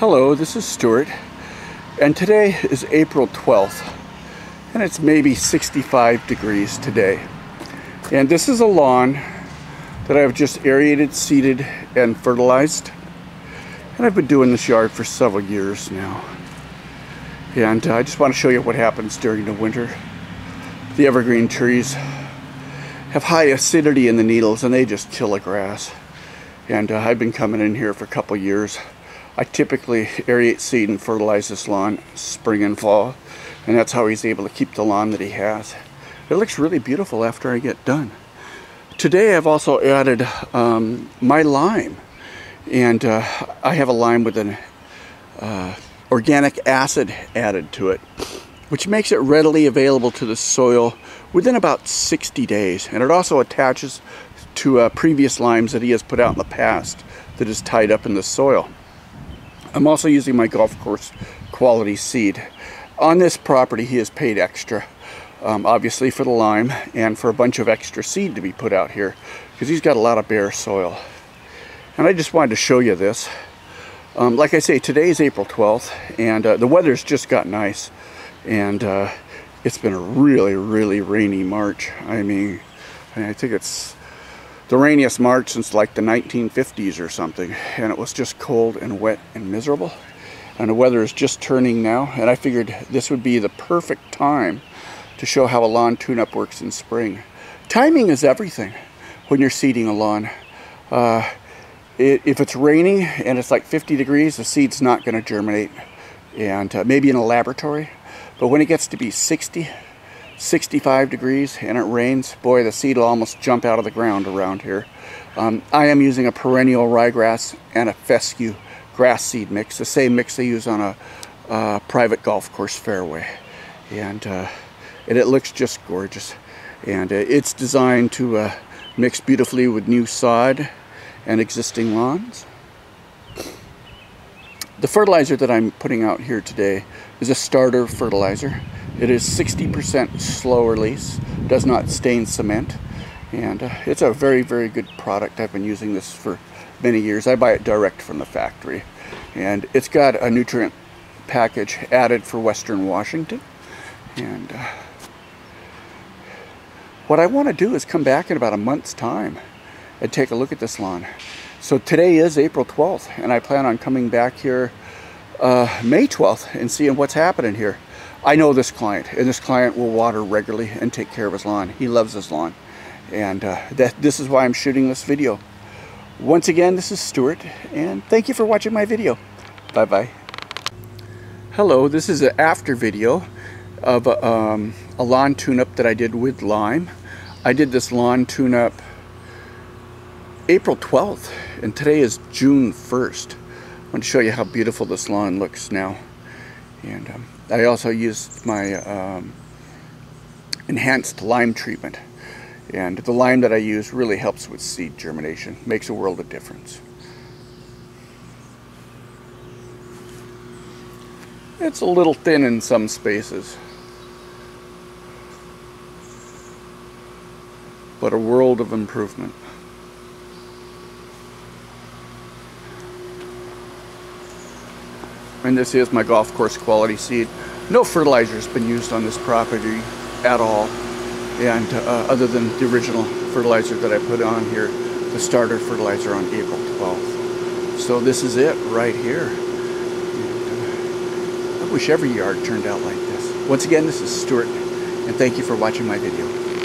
Hello, this is Stewart, and today is April 12th, and it's maybe 65 degrees today. And this is a lawn that I've just aerated, seeded, and fertilized. And I've been doing this yard for several years now. And I just want to show you what happens during the winter. The evergreen trees have high acidity in the needles and they just kill the grass. And uh, I've been coming in here for a couple years. I typically aerate, seed, and fertilize this lawn spring and fall. And that's how he's able to keep the lawn that he has. It looks really beautiful after I get done. Today I've also added um, my lime. And uh, I have a lime with an uh, organic acid added to it, which makes it readily available to the soil within about 60 days. And it also attaches to uh, previous limes that he has put out in the past that is tied up in the soil. I'm also using my golf course quality seed. On this property he has paid extra, um, obviously for the lime and for a bunch of extra seed to be put out here because he's got a lot of bare soil. And I just wanted to show you this. Um, like I say, today is April 12th and uh, the weather's just got nice and uh, it's been a really, really rainy March. I mean, I think it's the rainiest March since like the 1950s or something. And it was just cold and wet and miserable. And the weather is just turning now. And I figured this would be the perfect time to show how a lawn tune-up works in spring. Timing is everything when you're seeding a lawn. Uh, it, if it's raining and it's like 50 degrees, the seed's not going to germinate. And uh, maybe in a laboratory, but when it gets to be 60, 65 degrees and it rains, boy, the seed will almost jump out of the ground around here. Um, I am using a perennial ryegrass and a fescue grass seed mix, the same mix they use on a, a private golf course fairway. And, uh, and it looks just gorgeous. And uh, it's designed to uh, mix beautifully with new sod and existing lawns. The fertilizer that I'm putting out here today is a starter fertilizer. It is 60% slow release, does not stain cement, and uh, it's a very, very good product. I've been using this for many years. I buy it direct from the factory, and it's got a nutrient package added for Western Washington. And uh, what I want to do is come back in about a month's time and take a look at this lawn. So today is April 12th, and I plan on coming back here uh, May 12th and seeing what's happening here. I know this client, and this client will water regularly and take care of his lawn. He loves his lawn, and uh, that, this is why I'm shooting this video. Once again, this is Stewart, and thank you for watching my video. Bye-bye. Hello, this is an after video of a, um, a lawn tune-up that I did with lime. I did this lawn tune-up April 12th and today is June 1st. I want to show you how beautiful this lawn looks now. And um, I also used my um, enhanced lime treatment. And the lime that I use really helps with seed germination, makes a world of difference. It's a little thin in some spaces. But a world of improvement. And this is my golf course quality seed. No fertilizer has been used on this property at all, and uh, other than the original fertilizer that I put on here, the starter fertilizer on April 12th. So this is it right here. And, uh, I wish every yard turned out like this. Once again, this is Stewart, and thank you for watching my video.